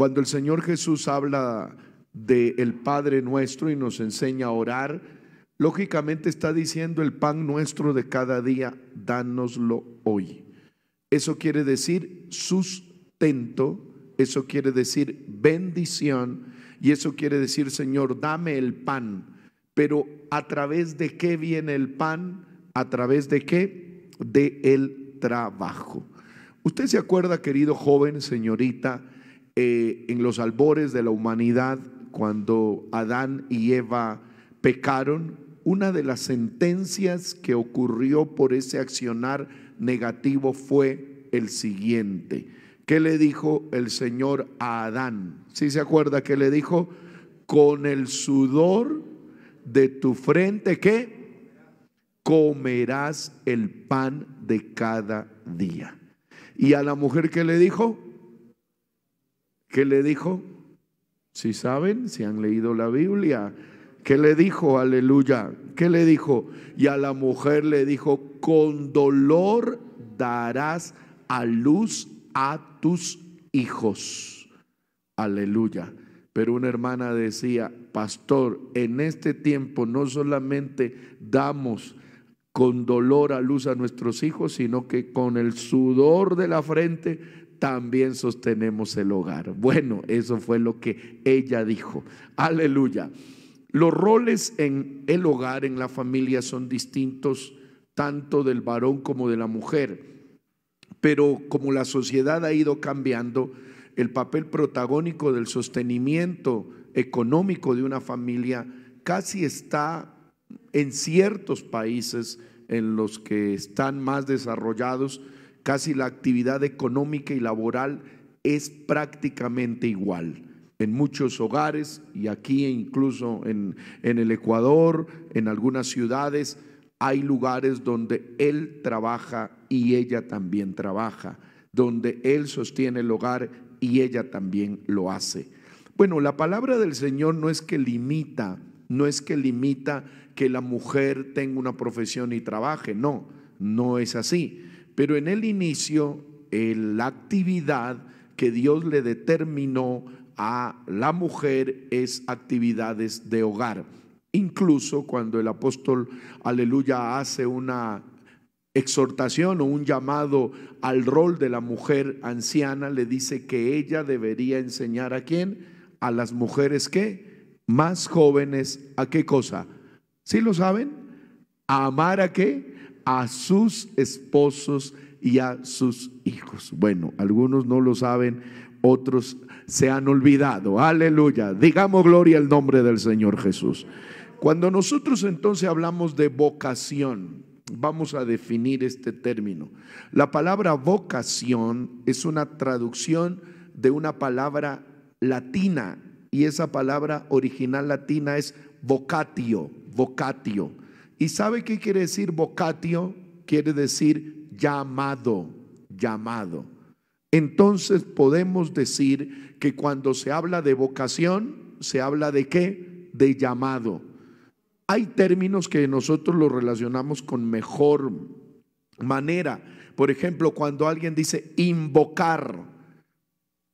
Cuando el Señor Jesús habla de el Padre nuestro y nos enseña a orar, lógicamente está diciendo el pan nuestro de cada día, dánoslo hoy. Eso quiere decir sustento, eso quiere decir bendición y eso quiere decir, Señor, dame el pan. Pero a través de qué viene el pan? A través de qué? De el trabajo. Usted se acuerda, querido joven, señorita, eh, en los albores de la humanidad, cuando Adán y Eva pecaron, una de las sentencias que ocurrió por ese accionar negativo fue el siguiente. ¿Qué le dijo el Señor a Adán? ¿Sí se acuerda que le dijo? Con el sudor de tu frente, ¿qué? Comerás el pan de cada día. Y a la mujer que le dijo, ¿qué le dijo? Si saben, si han leído la Biblia, ¿qué le dijo? Aleluya. ¿Qué le dijo? Y a la mujer le dijo, con dolor darás a luz a tus hijos. Aleluya. Pero una hermana decía, pastor, en este tiempo no solamente damos con dolor a luz a nuestros hijos, sino que con el sudor de la frente también sostenemos el hogar. Bueno, eso fue lo que ella dijo. Aleluya. Los roles en el hogar, en la familia, son distintos tanto del varón como de la mujer. Pero como la sociedad ha ido cambiando, el papel protagónico del sostenimiento económico de una familia casi está en ciertos países en los que están más desarrollados, casi la actividad económica y laboral es prácticamente igual. En muchos hogares y aquí incluso en, en el Ecuador, en algunas ciudades, hay lugares donde él trabaja y ella también trabaja, donde él sostiene el hogar y ella también lo hace. Bueno, la palabra del Señor no es que limita, no es que limita que la mujer tenga una profesión y trabaje, no, no es así. Pero en el inicio, la actividad que Dios le determinó a la mujer es actividades de hogar. Incluso cuando el apóstol, aleluya, hace una exhortación o un llamado al rol de la mujer anciana, le dice que ella debería enseñar a quién? A las mujeres que más jóvenes, ¿a qué cosa? ¿Sí lo saben? A amar a qué? A sus esposos y a sus hijos. Bueno, algunos no lo saben, otros se han olvidado. Aleluya. Digamos gloria al nombre del Señor Jesús. Cuando nosotros entonces hablamos de vocación, vamos a definir este término. La palabra vocación es una traducción de una palabra latina y esa palabra original latina es vocatio, vocatio. ¿Y sabe qué quiere decir vocatio? Quiere decir llamado, llamado. Entonces podemos decir que cuando se habla de vocación, se habla de qué? De llamado. Hay términos que nosotros los relacionamos con mejor manera. Por ejemplo, cuando alguien dice invocar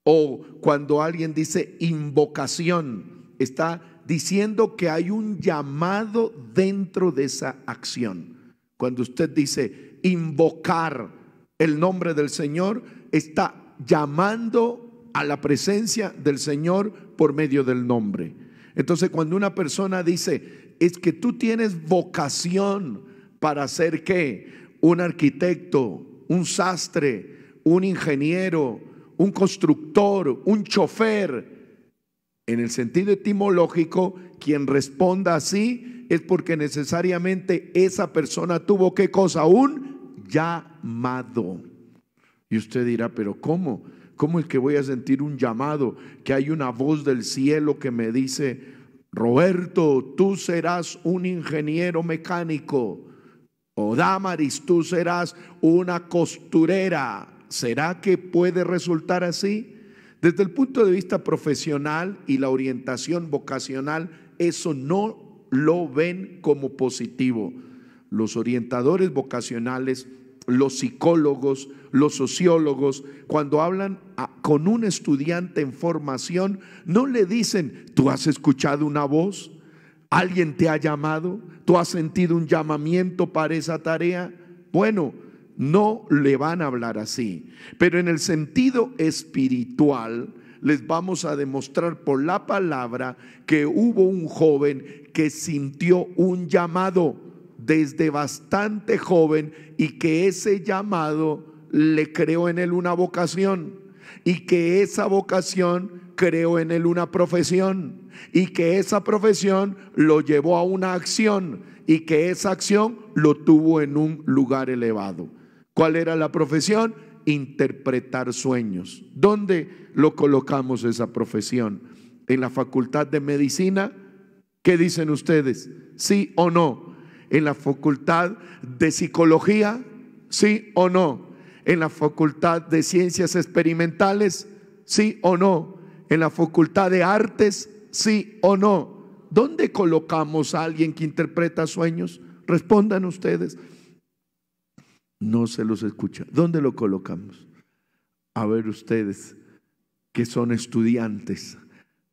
o cuando alguien dice invocación, está diciendo que hay un llamado dentro de esa acción. Cuando usted dice invocar el nombre del Señor, está llamando a la presencia del Señor por medio del nombre. Entonces, cuando una persona dice, es que tú tienes vocación para ser qué? Un arquitecto, un sastre, un ingeniero, un constructor, un chofer. En el sentido etimológico, quien responda así es porque necesariamente esa persona tuvo qué cosa? Un llamado. Y usted dirá, pero ¿cómo? ¿Cómo es que voy a sentir un llamado? Que hay una voz del cielo que me dice, Roberto, tú serás un ingeniero mecánico. O Damaris, tú serás una costurera. ¿Será que puede resultar así? Desde el punto de vista profesional y la orientación vocacional, eso no lo ven como positivo. Los orientadores vocacionales los psicólogos, los sociólogos, cuando hablan con un estudiante en formación, no le dicen, tú has escuchado una voz, alguien te ha llamado, tú has sentido un llamamiento para esa tarea. Bueno, no le van a hablar así, pero en el sentido espiritual, les vamos a demostrar por la palabra que hubo un joven que sintió un llamado desde bastante joven y que ese llamado le creó en él una vocación y que esa vocación creó en él una profesión y que esa profesión lo llevó a una acción y que esa acción lo tuvo en un lugar elevado. ¿Cuál era la profesión? Interpretar sueños. ¿Dónde lo colocamos esa profesión? ¿En la facultad de medicina? ¿Qué dicen ustedes? ¿Sí o no? en la facultad de psicología? ¿Sí o no? ¿En la facultad de ciencias experimentales? ¿Sí o no? ¿En la facultad de artes? ¿Sí o no? ¿Dónde colocamos a alguien que interpreta sueños? Respondan ustedes. No se los escucha. ¿Dónde lo colocamos? A ver ustedes que son estudiantes.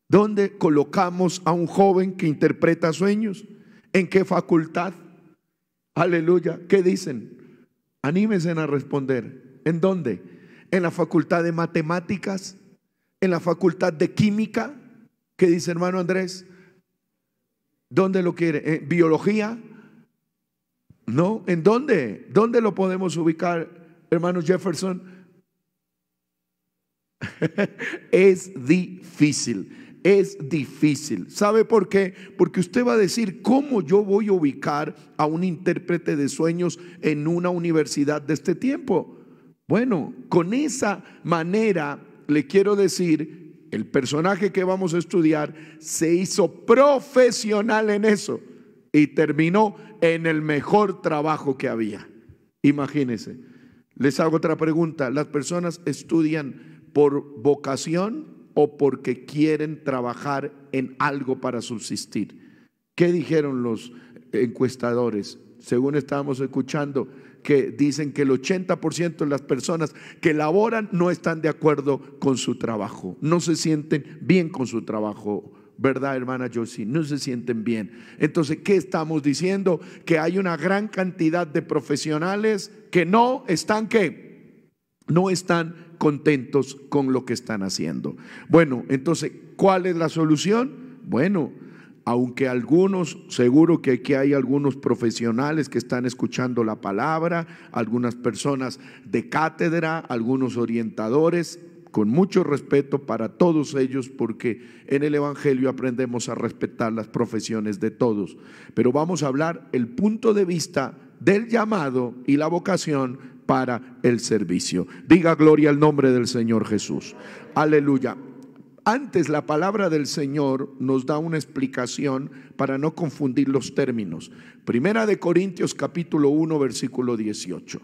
¿Dónde colocamos a un joven que interpreta sueños? ¿En qué facultad? Aleluya. ¿Qué dicen? Anímense a responder. ¿En dónde? ¿En la facultad de matemáticas? ¿En la facultad de química? ¿Qué dice hermano Andrés? ¿Dónde lo quiere? ¿En biología? ¿No? ¿En dónde? ¿Dónde lo podemos ubicar, hermano Jefferson? es difícil es difícil. ¿Sabe por qué? Porque usted va a decir, ¿cómo yo voy a ubicar a un intérprete de sueños en una universidad de este tiempo? Bueno, con esa manera le quiero decir, el personaje que vamos a estudiar se hizo profesional en eso y terminó en el mejor trabajo que había. Imagínense. Les hago otra pregunta. ¿Las personas estudian por vocación o porque quieren trabajar en algo para subsistir. ¿Qué dijeron los encuestadores? Según estábamos escuchando, que dicen que el 80% de las personas que laboran no están de acuerdo con su trabajo, no se sienten bien con su trabajo. ¿Verdad, hermana Josie? No se sienten bien. Entonces, ¿qué estamos diciendo? Que hay una gran cantidad de profesionales que no están, ¿qué? No están contentos con lo que están haciendo. Bueno, entonces, ¿cuál es la solución? Bueno, aunque algunos, seguro que aquí hay algunos profesionales que están escuchando la palabra, algunas personas de cátedra, algunos orientadores, con mucho respeto para todos ellos, porque en el Evangelio aprendemos a respetar las profesiones de todos. Pero vamos a hablar el punto de vista del llamado y la vocación para el servicio. Diga gloria al nombre del Señor Jesús. Aleluya. Antes la palabra del Señor nos da una explicación para no confundir los términos. Primera de Corintios capítulo 1 versículo 18.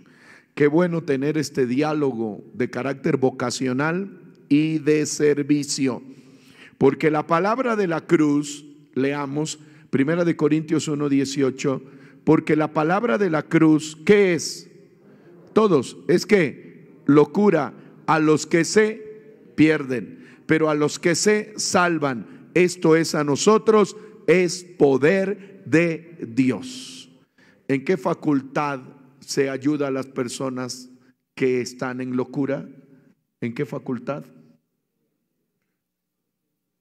Qué bueno tener este diálogo de carácter vocacional y de servicio. Porque la palabra de la cruz, leamos Primera de Corintios 1 18, porque la palabra de la cruz, ¿qué es? todos, es que locura a los que se pierden, pero a los que se salvan, esto es a nosotros, es poder de Dios. ¿En qué facultad se ayuda a las personas que están en locura? ¿En qué facultad?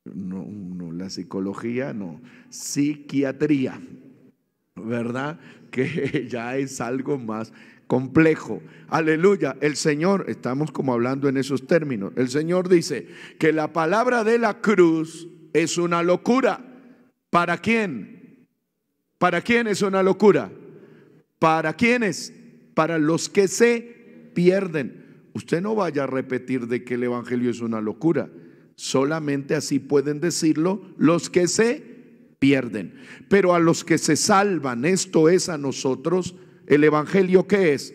No, no, la psicología, no, psiquiatría, ¿verdad? Que ya es algo más complejo. Aleluya. El Señor, estamos como hablando en esos términos, el Señor dice que la palabra de la cruz es una locura. ¿Para quién? ¿Para quién es una locura? ¿Para quiénes? Para los que se pierden. Usted no vaya a repetir de que el Evangelio es una locura. Solamente así pueden decirlo los que se pierden. Pero a los que se salvan, esto es a nosotros, ¿El Evangelio qué es?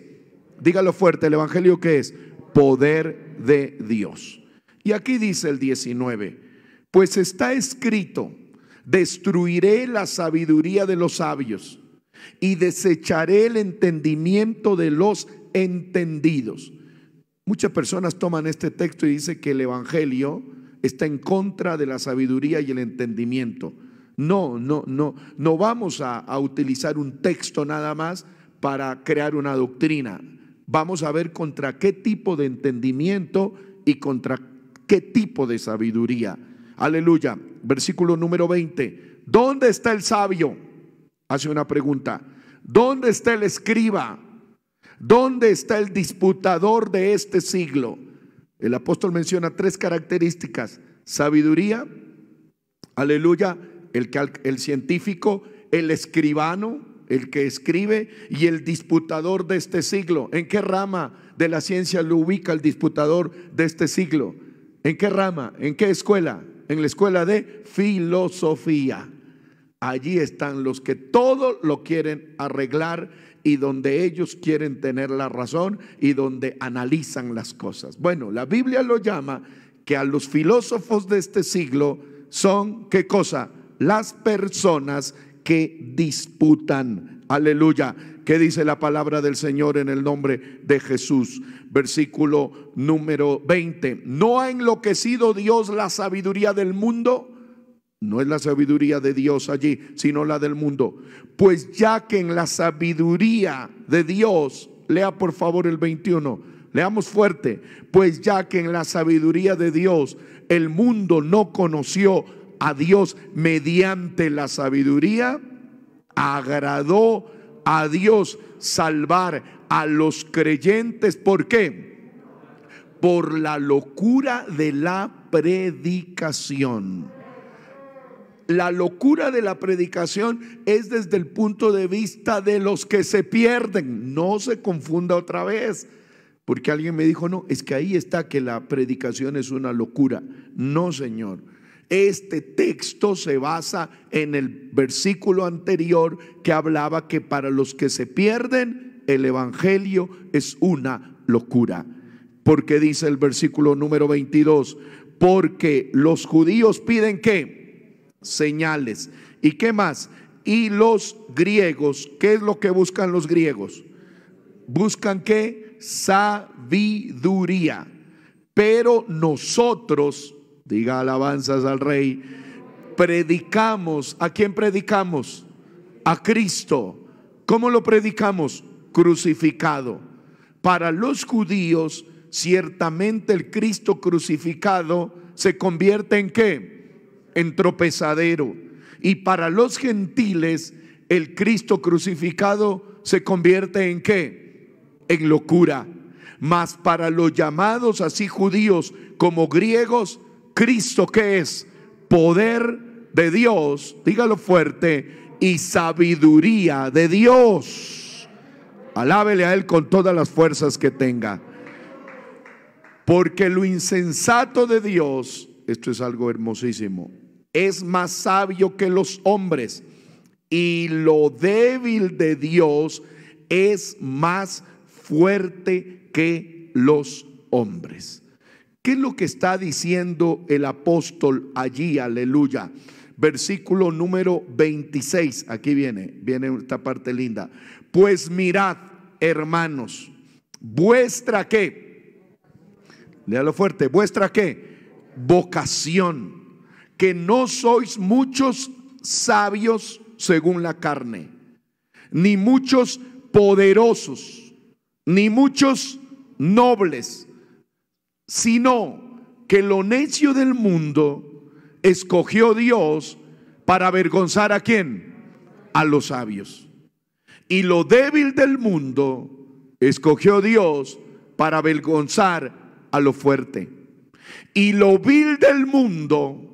Dígalo fuerte, ¿el Evangelio qué es? Poder de Dios. Y aquí dice el 19, pues está escrito, destruiré la sabiduría de los sabios y desecharé el entendimiento de los entendidos. Muchas personas toman este texto y dicen que el Evangelio está en contra de la sabiduría y el entendimiento. No, no, no, no vamos a, a utilizar un texto nada más para crear una doctrina. Vamos a ver contra qué tipo de entendimiento y contra qué tipo de sabiduría. Aleluya. Versículo número 20. ¿Dónde está el sabio? Hace una pregunta. ¿Dónde está el escriba? ¿Dónde está el disputador de este siglo? El apóstol menciona tres características. Sabiduría, aleluya, el, científico, el escribano, el que escribe, y el disputador de este siglo. ¿En qué rama de la ciencia lo ubica el disputador de este siglo? ¿En qué rama? ¿En qué escuela? En la escuela de filosofía. Allí están los que todo lo quieren arreglar y donde ellos quieren tener la razón y donde analizan las cosas. Bueno, la Biblia lo llama que a los filósofos de este siglo son, ¿qué cosa? Las personas que disputan. Aleluya. ¿Qué dice la palabra del Señor en el nombre de Jesús? Versículo número 20. ¿No ha enloquecido Dios la sabiduría del mundo? No es la sabiduría de Dios allí, sino la del mundo. Pues ya que en la sabiduría de Dios, lea por favor el 21, leamos fuerte, pues ya que en la sabiduría de Dios el mundo no conoció a Dios mediante la sabiduría, agradó a Dios salvar a los creyentes. ¿Por qué? Por la locura de la predicación. La locura de la predicación es desde el punto de vista de los que se pierden. No se confunda otra vez. Porque alguien me dijo, no, es que ahí está que la predicación es una locura. No, Señor. Este texto se basa en el versículo anterior que hablaba que para los que se pierden, el Evangelio es una locura. Porque dice el versículo número 22, porque los judíos piden que señales. ¿Y qué más? Y los griegos, ¿qué es lo que buscan los griegos? Buscan qué? Sabiduría. Pero nosotros, diga alabanzas al rey, predicamos. ¿A quién predicamos? A Cristo. ¿Cómo lo predicamos? Crucificado. Para los judíos, ciertamente el Cristo crucificado se convierte en qué? En tropezadero. Y para los gentiles, el Cristo crucificado se convierte en qué? En locura. Mas para los llamados así judíos como griegos, Cristo que es poder de Dios, dígalo fuerte, y sabiduría de Dios. Alábele a Él con todas las fuerzas que tenga. Porque lo insensato de Dios, esto es algo hermosísimo, es más sabio que los hombres y lo débil de Dios es más fuerte que los hombres. ¿Qué es lo que está diciendo el apóstol allí? Aleluya. Versículo número 26. Aquí viene, viene esta parte linda. Pues mirad, hermanos, vuestra qué. Léalo fuerte, vuestra qué. Vocación que no sois muchos sabios según la carne, ni muchos poderosos, ni muchos nobles, sino que lo necio del mundo escogió Dios para avergonzar a quién? A los sabios. Y lo débil del mundo escogió Dios para avergonzar a lo fuerte. Y lo vil del mundo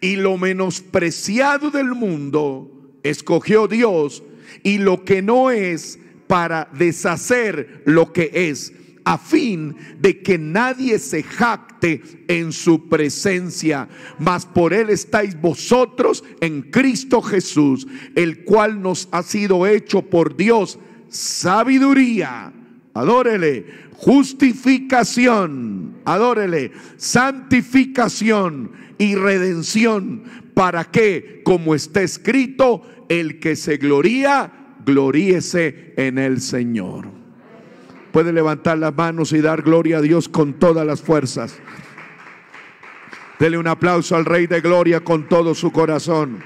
y lo menospreciado del mundo escogió Dios y lo que no es para deshacer lo que es, a fin de que nadie se jacte en su presencia, mas por él estáis vosotros en Cristo Jesús, el cual nos ha sido hecho por Dios sabiduría. Adórele, justificación, adórele, santificación y redención, para que, como está escrito, el que se gloría, gloríese en el Señor. Puede levantar las manos y dar gloria a Dios con todas las fuerzas. Dele un aplauso al Rey de Gloria con todo su corazón.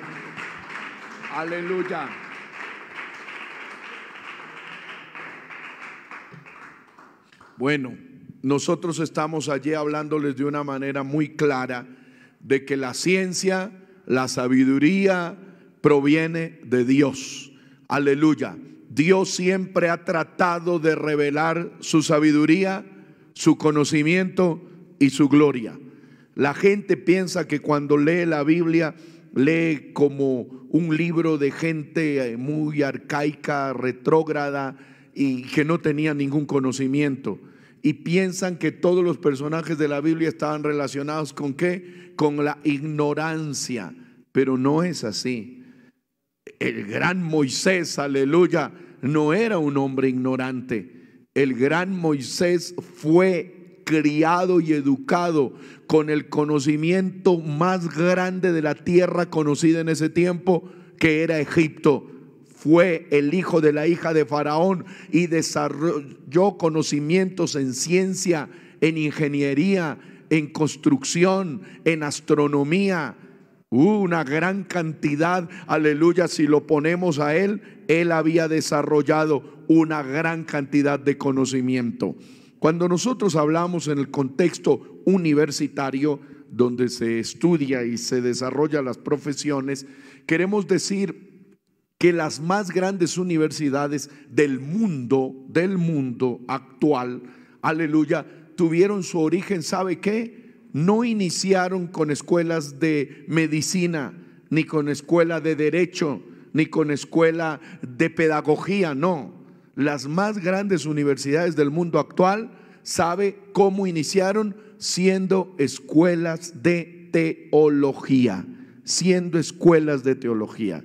Aleluya. Bueno, nosotros estamos allí hablándoles de una manera muy clara de que la ciencia, la sabiduría proviene de Dios. Aleluya. Dios siempre ha tratado de revelar su sabiduría, su conocimiento y su gloria. La gente piensa que cuando lee la Biblia, lee como un libro de gente eh, muy arcaica, retrógrada y que no tenía ningún conocimiento. Y piensan que todos los personajes de la Biblia estaban relacionados con qué? Con la ignorancia. Pero no es así. El gran Moisés, aleluya, no era un hombre ignorante. El gran Moisés fue criado y educado con el conocimiento más grande de la tierra conocida en ese tiempo, que era Egipto. Fue el hijo de la hija de Faraón y desarrolló conocimientos en ciencia, en ingeniería, en construcción, en astronomía. Una gran cantidad, aleluya, si lo ponemos a él, él había desarrollado una gran cantidad de conocimiento. Cuando nosotros hablamos en el contexto universitario, donde se estudia y se desarrolla las profesiones, queremos decir que las más grandes universidades del mundo, del mundo actual, aleluya, tuvieron su origen, ¿sabe qué? No iniciaron con escuelas de medicina, ni con escuela de derecho, ni con escuela de pedagogía, no las más grandes universidades del mundo actual, sabe cómo iniciaron siendo escuelas de teología, siendo escuelas de teología.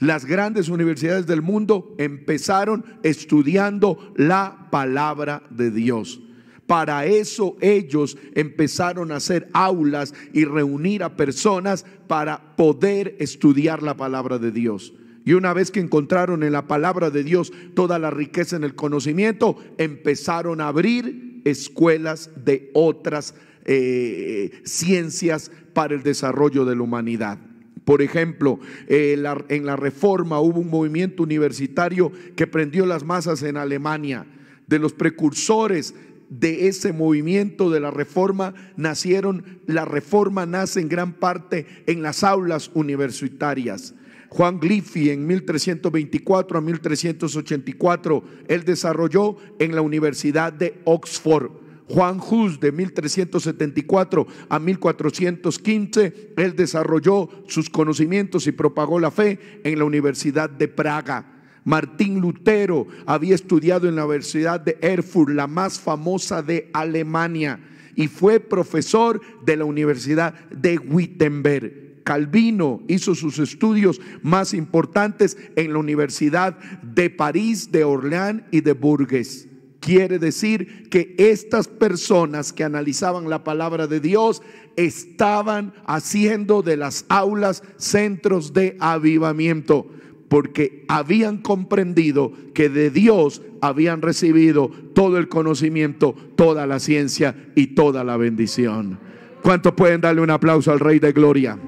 Las grandes universidades del mundo empezaron estudiando la palabra de Dios. Para eso ellos empezaron a hacer aulas y reunir a personas para poder estudiar la palabra de Dios. Y una vez que encontraron en la palabra de Dios toda la riqueza en el conocimiento, empezaron a abrir escuelas de otras eh, ciencias para el desarrollo de la humanidad. Por ejemplo, eh, en la reforma hubo un movimiento universitario que prendió las masas en Alemania. De los precursores de ese movimiento de la reforma nacieron, la reforma nace en gran parte en las aulas universitarias. Juan Gliffy en 1324 a 1384, él desarrolló en la Universidad de Oxford. Juan Hus de 1374 a 1415, él desarrolló sus conocimientos y propagó la fe en la Universidad de Praga. Martín Lutero había estudiado en la Universidad de Erfurt, la más famosa de Alemania, y fue profesor de la Universidad de Wittenberg. Calvino hizo sus estudios más importantes en la Universidad de París, de Orleans y de Bourges. Quiere decir que estas personas que analizaban la palabra de Dios estaban haciendo de las aulas centros de avivamiento, porque habían comprendido que de Dios habían recibido todo el conocimiento, toda la ciencia y toda la bendición. ¿Cuántos pueden darle un aplauso al Rey de Gloria?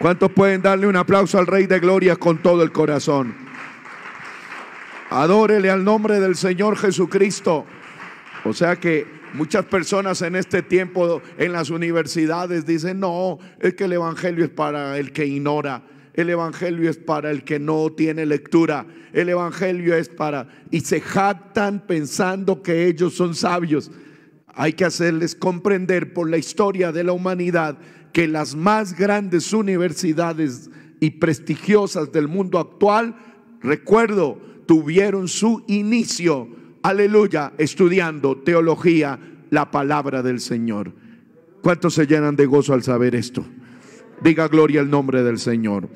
¿Cuántos pueden darle un aplauso al Rey de Gloria con todo el corazón? Adórele al nombre del Señor Jesucristo. O sea que muchas personas en este tiempo en las universidades dicen, no, es que el Evangelio es para el que ignora. El Evangelio es para el que no tiene lectura. El Evangelio es para... Y se jactan pensando que ellos son sabios. Hay que hacerles comprender por la historia de la humanidad que las más grandes universidades y prestigiosas del mundo actual, recuerdo, tuvieron su inicio, aleluya, estudiando teología, la palabra del Señor. ¿Cuántos se llenan de gozo al saber esto? Diga gloria al nombre del Señor.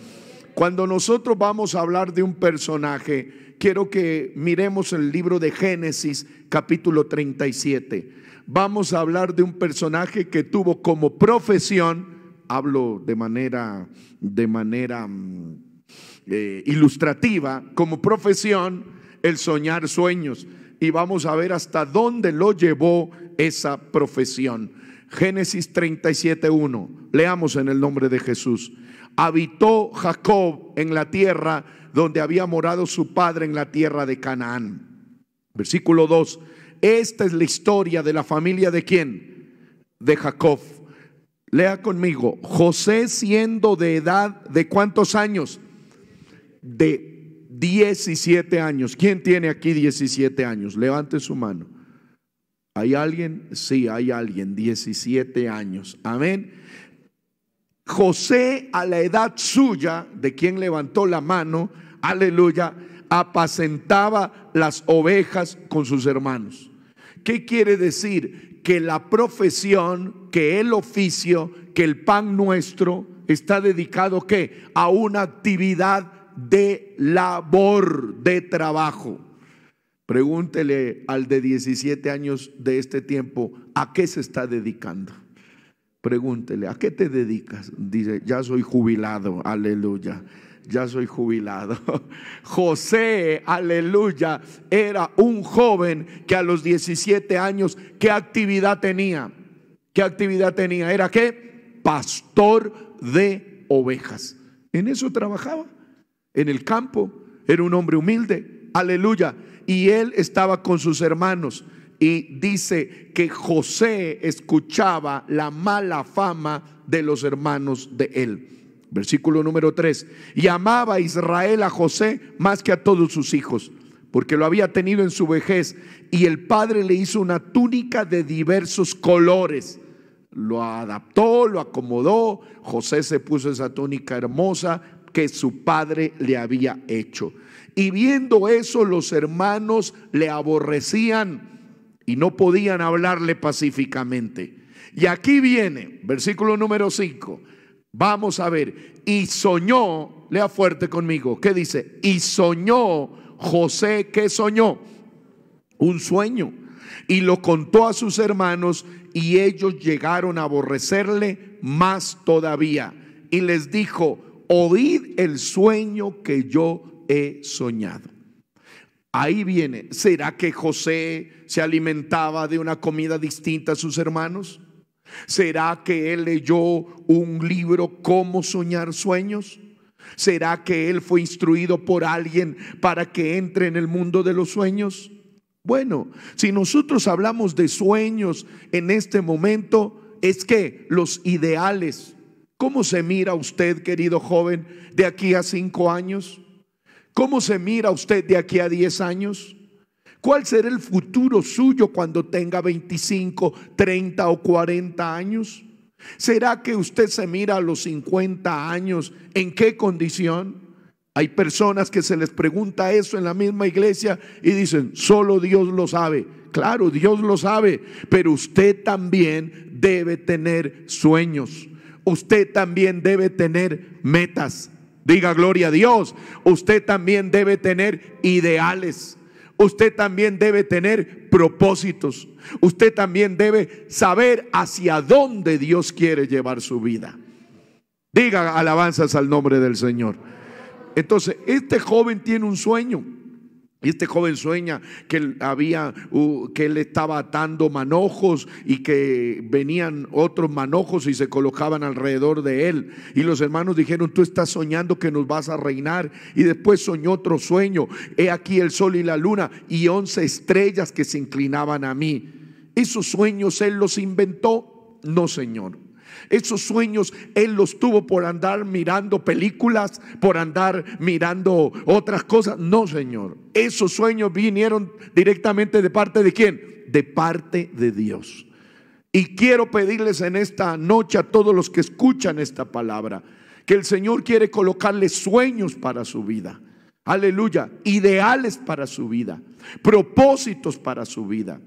Cuando nosotros vamos a hablar de un personaje, quiero que miremos el libro de Génesis capítulo 37 vamos a hablar de un personaje que tuvo como profesión, hablo de manera, de manera mm, eh, ilustrativa, como profesión el soñar sueños. y vamos a ver hasta dónde lo llevó esa profesión. Génesis 37.1. Leamos en el nombre de Jesús. Habitó Jacob en la tierra donde había morado su padre en la tierra de Canaán. Versículo 2. Esta es la historia de la familia de quién? De Jacob. Lea conmigo. José siendo de edad de cuántos años? De 17 años. ¿Quién tiene aquí 17 años? Levante su mano. ¿Hay alguien? Sí, hay alguien, 17 años. Amén. José a la edad suya, de quien levantó la mano, aleluya, apacentaba las ovejas con sus hermanos. ¿Qué quiere decir? Que la profesión, que el oficio, que el pan nuestro está dedicado ¿qué? a una actividad de labor, de trabajo. Pregúntele al de 17 años de este tiempo, ¿a qué se está dedicando? Pregúntele, ¿a qué te dedicas? Dice, ya soy jubilado, aleluya, ya soy jubilado. José, aleluya, era un joven que a los 17 años, ¿qué actividad tenía? ¿Qué actividad tenía? ¿Era qué? Pastor de ovejas. En eso trabajaba, en el campo, era un hombre humilde, aleluya y él estaba con sus hermanos. Y dice que José escuchaba la mala fama de los hermanos de él. Versículo número 3. Y amaba a Israel a José más que a todos sus hijos, porque lo había tenido en su vejez. Y el padre le hizo una túnica de diversos colores. Lo adaptó, lo acomodó. José se puso esa túnica hermosa que su padre le había hecho. Y viendo eso, los hermanos le aborrecían y no podían hablarle pacíficamente. Y aquí viene, versículo número 5. Vamos a ver. Y soñó, lea fuerte conmigo, ¿qué dice? Y soñó José, ¿qué soñó? Un sueño. Y lo contó a sus hermanos y ellos llegaron a aborrecerle más todavía. Y les dijo, oíd el sueño que yo he soñado. Ahí viene, ¿será que José se alimentaba de una comida distinta a sus hermanos? ¿Será que él leyó un libro, Cómo soñar sueños? ¿Será que él fue instruido por alguien para que entre en el mundo de los sueños? Bueno, si nosotros hablamos de sueños en este momento, es que los ideales, ¿cómo se mira usted, querido joven, de aquí a cinco años? ¿Cómo se mira usted de aquí a 10 años? ¿Cuál será el futuro suyo cuando tenga 25, 30 o 40 años? ¿Será que usted se mira a los 50 años? ¿En qué condición? Hay personas que se les pregunta eso en la misma iglesia y dicen, solo Dios lo sabe. Claro, Dios lo sabe, pero usted también debe tener sueños. Usted también debe tener metas. Diga gloria a Dios. Usted también debe tener ideales. Usted también debe tener propósitos. Usted también debe saber hacia dónde Dios quiere llevar su vida. Diga alabanzas al nombre del Señor. Entonces, este joven tiene un sueño. Y este joven sueña que había que él estaba atando manojos y que venían otros manojos y se colocaban alrededor de él. Y los hermanos dijeron, "Tú estás soñando que nos vas a reinar." Y después soñó otro sueño, "He aquí el sol y la luna y once estrellas que se inclinaban a mí." Esos sueños él los inventó? No, Señor. Esos sueños Él los tuvo por andar mirando películas, por andar mirando otras cosas. No, Señor. Esos sueños vinieron directamente de parte de quién? De parte de Dios. Y quiero pedirles en esta noche a todos los que escuchan esta palabra, que el Señor quiere colocarles sueños para su vida. Aleluya. Ideales para su vida. Propósitos para su vida.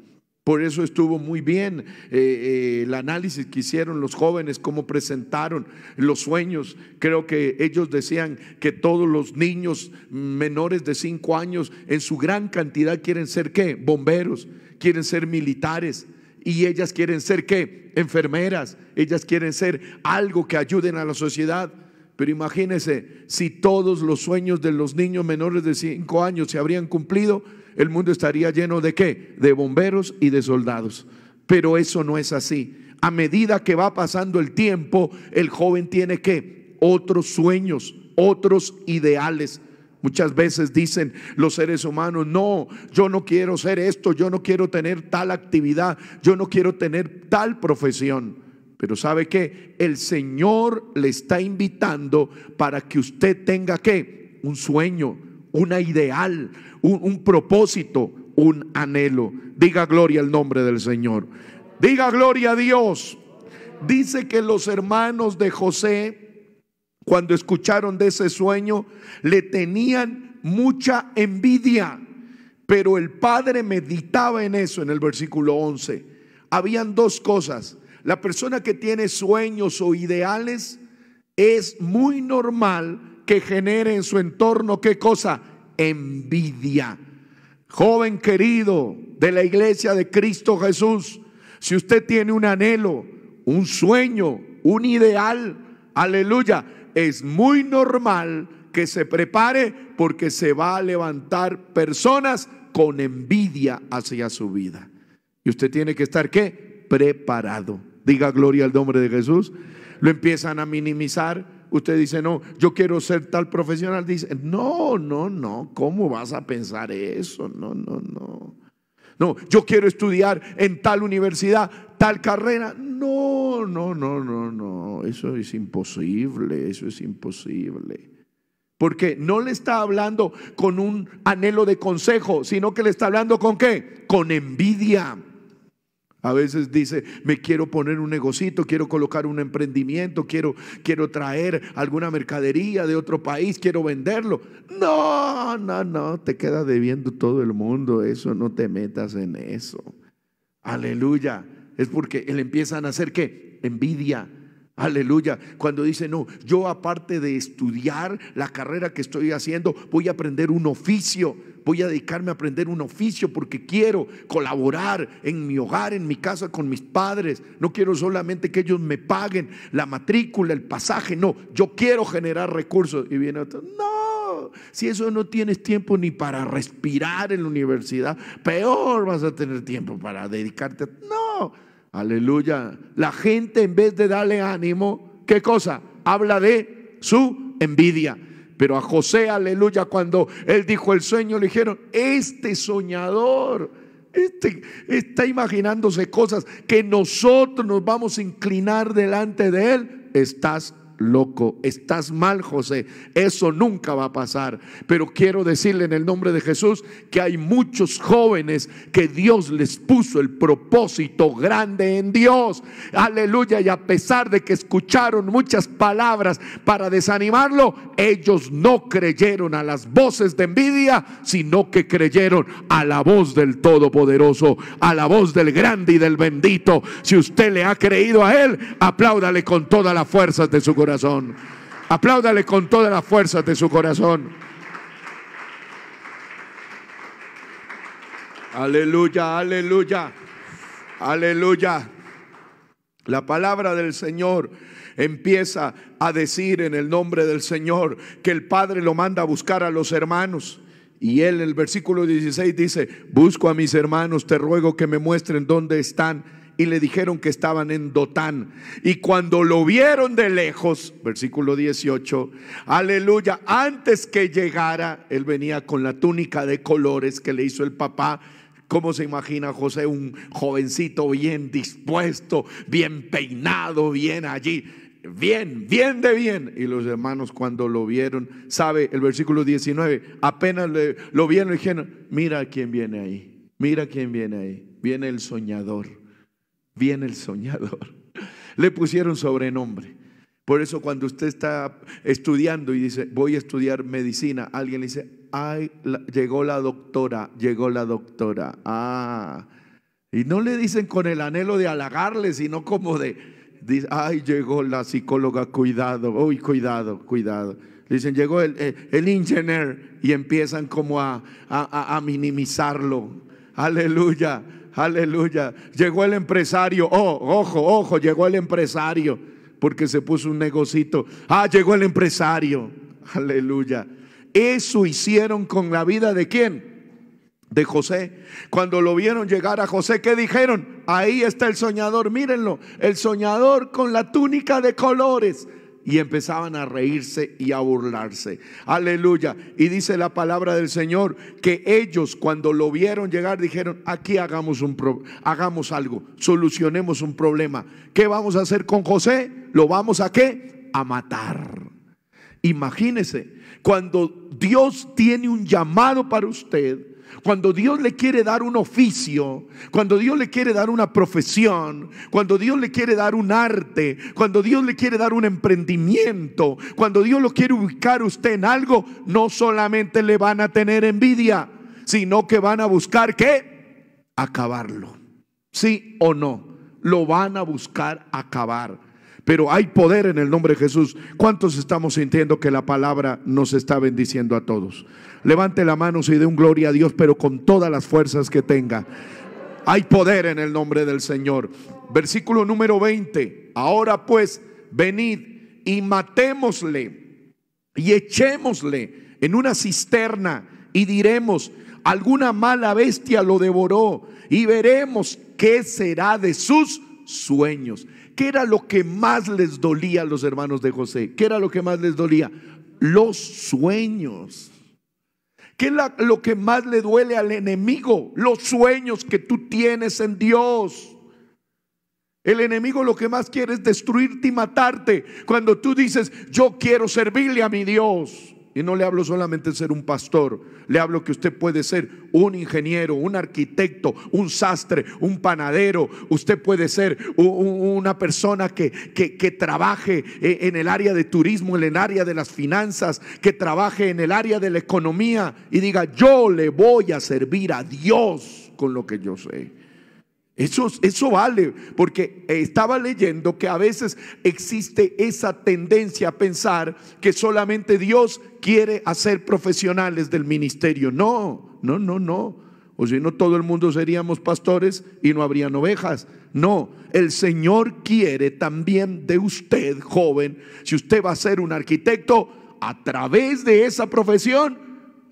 Por eso estuvo muy bien eh, eh, el análisis que hicieron los jóvenes, cómo presentaron los sueños. Creo que ellos decían que todos los niños menores de cinco años en su gran cantidad quieren ser qué? Bomberos, quieren ser militares. Y ellas quieren ser qué? Enfermeras. Ellas quieren ser algo que ayuden a la sociedad. Pero imagínense, si todos los sueños de los niños menores de cinco años se habrían cumplido, el mundo estaría lleno de qué? De bomberos y de soldados. Pero eso no es así. A medida que va pasando el tiempo, el joven tiene que otros sueños, otros ideales. Muchas veces dicen los seres humanos, no, yo no quiero ser esto, yo no quiero tener tal actividad, yo no quiero tener tal profesión. Pero sabe que el Señor le está invitando para que usted tenga que un sueño, una ideal, un, propósito, un anhelo. Diga gloria al nombre del Señor. Diga gloria a Dios. Dice que los hermanos de José, cuando escucharon de ese sueño, le tenían mucha envidia. Pero el padre meditaba en eso en el versículo 11. Habían dos cosas. La persona que tiene sueños o ideales es muy normal que genere en su entorno qué cosa? Envidia. Joven querido de la iglesia de Cristo Jesús, si usted tiene un anhelo, un sueño, un ideal, aleluya, es muy normal que se prepare porque se va a levantar personas con envidia hacia su vida. Y usted tiene que estar qué? Preparado. Diga gloria al nombre de Jesús. Lo empiezan a minimizar. Usted dice, no, yo quiero ser tal profesional. Dice, no, no, no, ¿cómo vas a pensar eso? No, no, no. No, yo quiero estudiar en tal universidad, tal carrera. No, no, no, no, no. Eso es imposible, eso es imposible. Porque no le está hablando con un anhelo de consejo, sino que le está hablando con qué? Con envidia. A veces dice, me quiero poner un negocito, quiero colocar un emprendimiento, quiero, quiero traer alguna mercadería de otro país, quiero venderlo. No, no, no, te queda debiendo todo el mundo eso, no te metas en eso. Aleluya. Es porque él empiezan a hacer qué? Envidia. Aleluya. Cuando dice, no, yo aparte de estudiar la carrera que estoy haciendo, voy a aprender un oficio. Voy a dedicarme a aprender un oficio porque quiero colaborar en mi hogar, en mi casa con mis padres. No quiero solamente que ellos me paguen la matrícula, el pasaje. No, yo quiero generar recursos. Y viene otro, no, si eso no tienes tiempo ni para respirar en la universidad, peor vas a tener tiempo para dedicarte. No. Aleluya. La gente en vez de darle ánimo, ¿qué cosa? Habla de su envidia. Pero a José, aleluya, cuando él dijo el sueño, le dijeron, este soñador, este está imaginándose cosas que nosotros nos vamos a inclinar delante de él, estás loco, estás mal, José. Eso nunca va a pasar. Pero quiero decirle en el nombre de Jesús que hay muchos jóvenes que Dios les puso el propósito grande en Dios. Aleluya. Y a pesar de que escucharon muchas palabras para desanimarlo, ellos no creyeron a las voces de envidia, sino que creyeron a la voz del Todopoderoso, a la voz del grande y del bendito. Si usted le ha creído a Él, apláudale con todas las fuerzas de su corazón Apláudale con toda la fuerza de su corazón. Aleluya, aleluya, aleluya. La palabra del Señor empieza a decir en el nombre del Señor que el Padre lo manda a buscar a los hermanos. Y él en el versículo 16 dice, busco a mis hermanos, te ruego que me muestren dónde están y le dijeron que estaban en Dotán. Y cuando lo vieron de lejos, versículo 18, aleluya, antes que llegara, él venía con la túnica de colores que le hizo el papá. ¿Cómo se imagina José? Un jovencito bien dispuesto, bien peinado, bien allí. Bien, bien de bien. Y los hermanos cuando lo vieron, sabe el versículo 19, apenas lo vieron dijeron, mira quién viene ahí, mira quién viene ahí, viene el soñador viene el soñador. Le pusieron sobrenombre. Por eso cuando usted está estudiando y dice, voy a estudiar medicina, alguien le dice, ay, llegó la doctora, llegó la doctora. Ah, y no le dicen con el anhelo de halagarle, sino como de, ay, llegó la psicóloga, cuidado, uy, cuidado, cuidado. Dicen, llegó el, el, ingeniero y empiezan como a, a, a minimizarlo. Aleluya. Aleluya. Llegó el empresario. Oh, ojo, ojo, llegó el empresario. Porque se puso un negocito. Ah, llegó el empresario. Aleluya. Eso hicieron con la vida de quién? de José. Cuando lo vieron llegar a José, ¿qué dijeron? Ahí está el soñador, mírenlo, el soñador con la túnica de colores. Y empezaban a reírse y a burlarse. Aleluya. Y dice la palabra del Señor que ellos cuando lo vieron llegar dijeron, aquí hagamos, un hagamos algo, solucionemos un problema. ¿Qué vamos a hacer con José? ¿Lo vamos a qué? A matar. Imagínese, cuando Dios tiene un llamado para usted, cuando Dios le quiere dar un oficio, cuando Dios le quiere dar una profesión, cuando Dios le quiere dar un arte, cuando Dios le quiere dar un emprendimiento, cuando Dios lo quiere ubicar usted en algo, no solamente le van a tener envidia, sino que van a buscar qué? Acabarlo. ¿Sí o no? Lo van a buscar acabar pero hay poder en el nombre de Jesús. ¿Cuántos estamos sintiendo que la palabra nos está bendiciendo a todos? Levante la mano y dé un gloria a Dios, pero con todas las fuerzas que tenga. Hay poder en el nombre del Señor. Versículo número 20. Ahora pues, venid y matémosle y echémosle en una cisterna y diremos, alguna mala bestia lo devoró y veremos qué será de sus sueños. ¿Qué era lo que más les dolía a los hermanos de José? ¿Qué era lo que más les dolía? Los sueños. ¿Qué es lo que más le duele al enemigo? Los sueños que tú tienes en Dios. El enemigo lo que más quiere es destruirte y matarte. Cuando tú dices, yo quiero servirle a mi Dios. Y no le hablo solamente de ser un pastor, le hablo que usted puede ser un ingeniero, un arquitecto, un sastre, un panadero, usted puede ser una persona que, que, trabaje eh, en el área de turismo, en el área de las finanzas, que trabaje en el área de la economía y diga, yo le voy a servir a Dios con lo que yo sé. Eso, eso, vale, porque estaba leyendo que a veces existe esa tendencia a pensar que solamente Dios quiere hacer profesionales del ministerio. No, no, no, no. O si no, todo el mundo seríamos pastores y no habrían ovejas. No, el Señor quiere también de usted, joven, si usted va a ser un arquitecto, a través de esa profesión,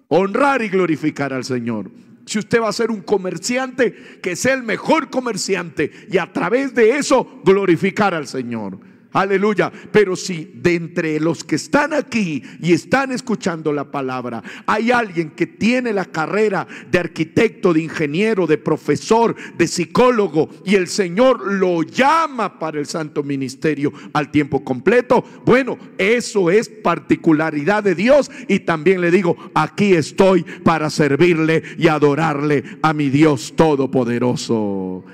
honrar y glorificar al Señor. Si usted va a ser un comerciante, que sea el mejor comerciante y a través de eso glorificar al Señor. Aleluya. Pero si de entre los que están aquí y están escuchando la palabra, hay alguien que tiene la carrera de arquitecto, de ingeniero, de profesor, de psicólogo, y el Señor lo llama para el santo ministerio al tiempo completo, bueno, eso es particularidad de Dios. Y también le digo, aquí estoy para servirle y adorarle a mi Dios Todopoderoso.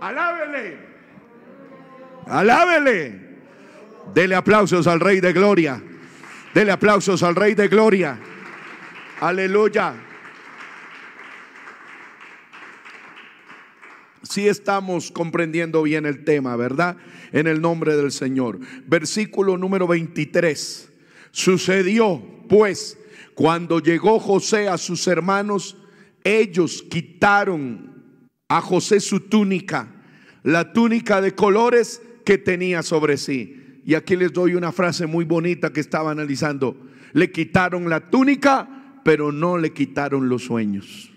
Alábele. Alábele. Dele aplausos al Rey de Gloria. Dele aplausos al Rey de Gloria. Aleluya. Si sí estamos comprendiendo bien el tema, ¿verdad? En el nombre del Señor. Versículo número 23. Sucedió, pues, cuando llegó José a sus hermanos, ellos quitaron a José su túnica, la túnica de colores que tenía sobre sí. Y aquí les doy una frase muy bonita que estaba analizando. Le quitaron la túnica, pero no le quitaron los sueños.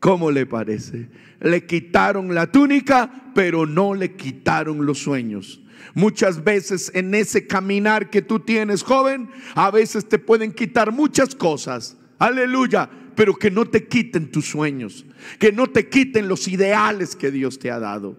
¿Cómo le parece? Le quitaron la túnica, pero no le quitaron los sueños. Muchas veces en ese caminar que tú tienes, joven, a veces te pueden quitar muchas cosas. Aleluya. Pero que no te quiten tus sueños, que no te quiten los ideales que Dios te ha dado.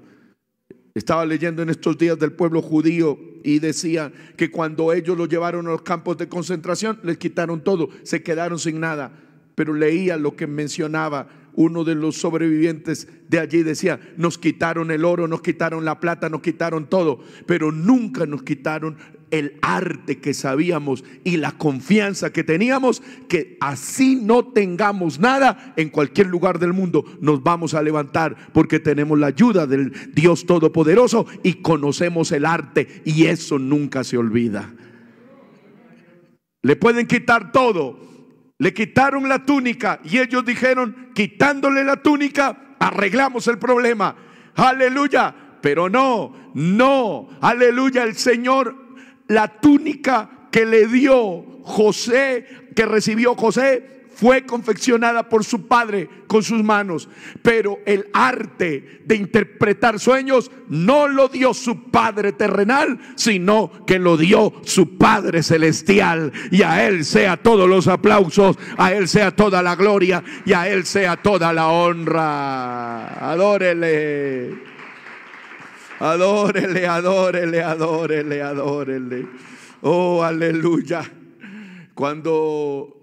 Estaba leyendo en estos días del pueblo judío y decía que cuando ellos lo llevaron a los campos de concentración, les quitaron todo, se quedaron sin nada. Pero leía lo que mencionaba uno de los sobrevivientes de allí, decía, nos quitaron el oro, nos quitaron la plata, nos quitaron todo, pero nunca nos quitaron el arte que sabíamos y la confianza que teníamos, que así no tengamos nada en cualquier lugar del mundo, nos vamos a levantar porque tenemos la ayuda del Dios Todopoderoso y conocemos el arte y eso nunca se olvida. Le pueden quitar todo. Le quitaron la túnica y ellos dijeron, quitándole la túnica, arreglamos el problema. Aleluya. Pero no, no, aleluya, el Señor la túnica que le dio José, que recibió José, fue confeccionada por su padre con sus manos, pero el arte de interpretar sueños no lo dio su padre terrenal, sino que lo dio su padre celestial. Y a él sea todos los aplausos, a él sea toda la gloria y a él sea toda la honra. Adórele. Adórele, adórele, adórele, adórele. Oh, aleluya. Cuando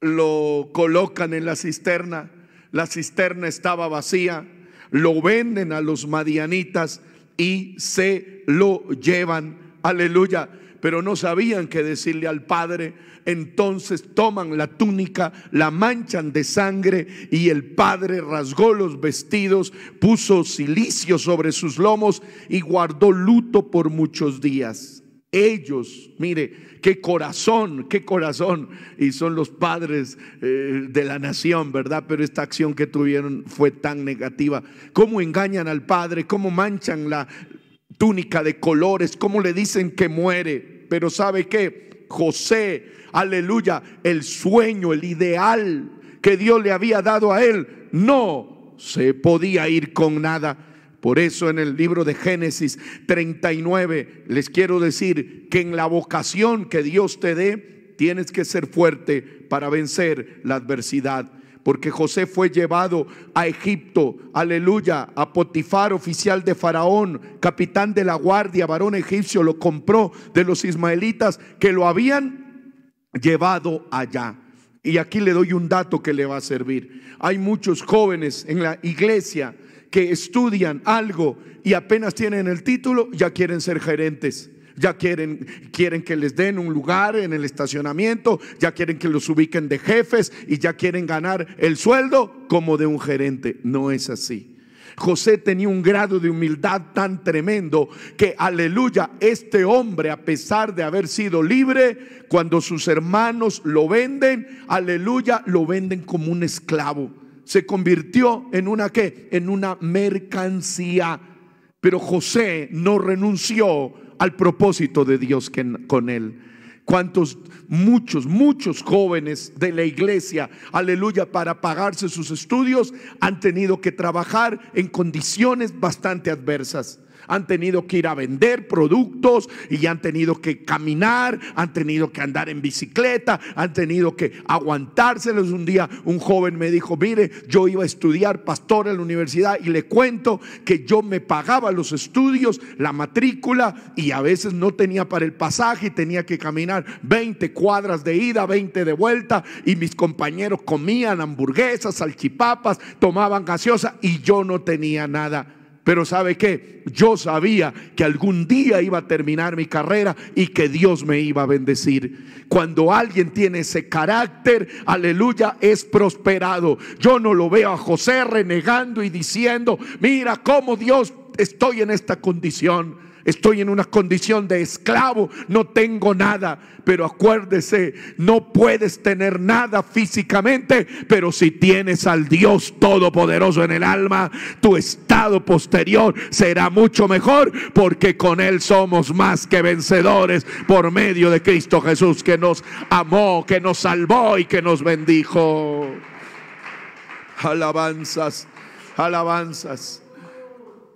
lo colocan en la cisterna, la cisterna estaba vacía, lo venden a los madianitas y se lo llevan. Aleluya. Pero no sabían qué decirle al padre. Entonces toman la túnica, la manchan de sangre y el padre rasgó los vestidos, puso silicio sobre sus lomos y guardó luto por muchos días. Ellos, mire, qué corazón, qué corazón. Y son los padres eh, de la nación, ¿verdad? Pero esta acción que tuvieron fue tan negativa. ¿Cómo engañan al padre? ¿Cómo manchan la túnica de colores? ¿Cómo le dicen que muere? Pero ¿sabe qué? José, aleluya, el sueño, el ideal que Dios le había dado a él, no se podía ir con nada por eso en el libro de Génesis 39 les quiero decir que en la vocación que Dios te dé, tienes que ser fuerte para vencer la adversidad. Porque José fue llevado a Egipto, aleluya, a Potifar, oficial de Faraón, capitán de la guardia, varón egipcio, lo compró de los ismaelitas que lo habían llevado allá. Y aquí le doy un dato que le va a servir. Hay muchos jóvenes en la iglesia que estudian algo y apenas tienen el título, ya quieren ser gerentes. Ya quieren, quieren que les den un lugar en el estacionamiento, ya quieren que los ubiquen de jefes y ya quieren ganar el sueldo como de un gerente. No es así. José tenía un grado de humildad tan tremendo que, aleluya, este hombre, a pesar de haber sido libre, cuando sus hermanos lo venden, aleluya, lo venden como un esclavo se convirtió en una qué? En una mercancía. Pero José no renunció al propósito de Dios con él. Cuántos, muchos, muchos jóvenes de la iglesia, aleluya, para pagarse sus estudios han tenido que trabajar en condiciones bastante adversas han tenido que ir a vender productos y han tenido que caminar, han tenido que andar en bicicleta, han tenido que aguantárselos. Un día un joven me dijo, mire, yo iba a estudiar pastor en la universidad y le cuento que yo me pagaba los estudios, la matrícula y a veces no tenía para el pasaje y tenía que caminar 20 cuadras de ida, 20 de vuelta y mis compañeros comían hamburguesas, salchipapas, tomaban gaseosa y yo no tenía nada. Pero ¿sabe qué? Yo sabía que algún día iba a terminar mi carrera y que Dios me iba a bendecir. Cuando alguien tiene ese carácter, aleluya, es prosperado. Yo no lo veo a José renegando y diciendo, mira cómo Dios estoy en esta condición. Estoy en una condición de esclavo, no tengo nada. Pero acuérdese, no puedes tener nada físicamente, pero si tienes al Dios Todopoderoso en el alma, tu estado posterior será mucho mejor, porque con Él somos más que vencedores por medio de Cristo Jesús, que nos amó, que nos salvó y que nos bendijo. Alabanzas, alabanzas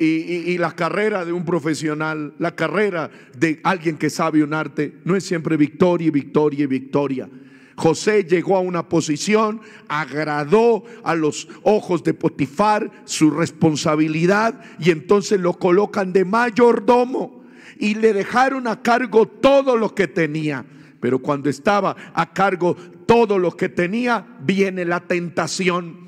y, la carrera de un profesional, la carrera de alguien que sabe un arte, no es siempre victoria y victoria y victoria. José llegó a una posición, agradó a los ojos de Potifar su responsabilidad y entonces lo colocan de mayordomo y le dejaron a cargo todo lo que tenía. Pero cuando estaba a cargo todo lo que tenía, viene la tentación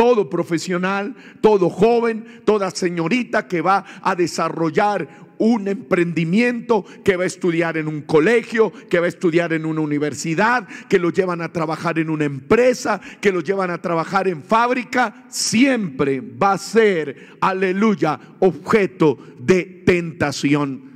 todo profesional, todo joven, toda señorita que va a desarrollar un emprendimiento, que va a estudiar en un colegio, que va a estudiar en una universidad, que lo llevan a trabajar en una empresa, que lo llevan a trabajar en fábrica, siempre va a ser, aleluya, objeto de tentación.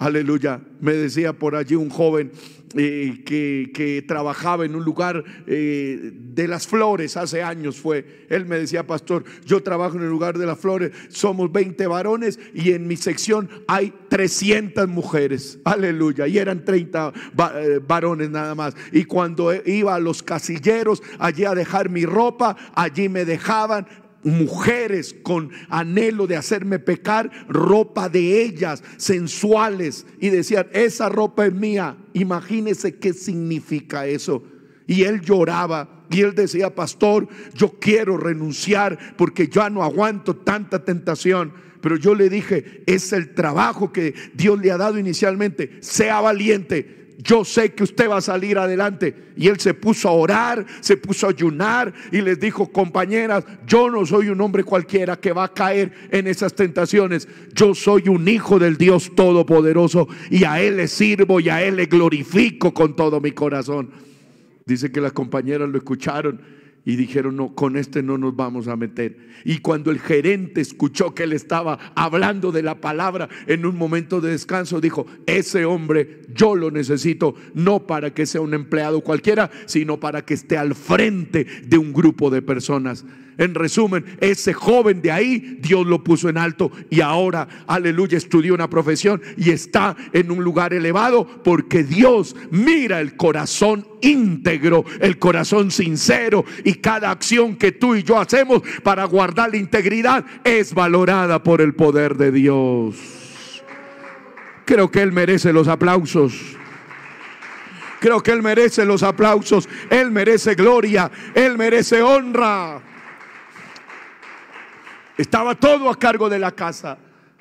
Aleluya. Me decía por allí un joven eh, que, que, trabajaba en un lugar eh, de las flores, hace años fue. Él me decía, pastor, yo trabajo en el lugar de las flores, somos 20 varones y en mi sección hay 300 mujeres. Aleluya. Y eran 30 eh, varones nada más. Y cuando iba a los casilleros allí a dejar mi ropa, allí me dejaban mujeres con anhelo de hacerme pecar, ropa de ellas, sensuales, y decían, esa ropa es mía. Imagínese qué significa eso. Y él lloraba y él decía, pastor, yo quiero renunciar porque ya no aguanto tanta tentación. Pero yo le dije, es el trabajo que Dios le ha dado inicialmente. Sea valiente, yo sé que usted va a salir adelante. Y él se puso a orar, se puso a ayunar y les dijo, compañeras, yo no soy un hombre cualquiera que va a caer en esas tentaciones. Yo soy un hijo del Dios Todopoderoso y a Él le sirvo y a Él le glorifico con todo mi corazón. Dice que las compañeras lo escucharon y dijeron, no, con este no nos vamos a meter. Y cuando el gerente escuchó que él estaba hablando de la palabra en un momento de descanso, dijo, ese hombre yo lo necesito, no para que sea un empleado cualquiera, sino para que esté al frente de un grupo de personas. En resumen, ese joven de ahí, Dios lo puso en alto y ahora, aleluya, estudió una profesión y está en un lugar elevado porque Dios mira el corazón íntegro, el corazón sincero y cada acción que tú y yo hacemos para guardar la integridad es valorada por el poder de Dios. Creo que Él merece los aplausos. Creo que Él merece los aplausos. Él merece gloria. Él merece honra. Estaba todo a cargo de la casa,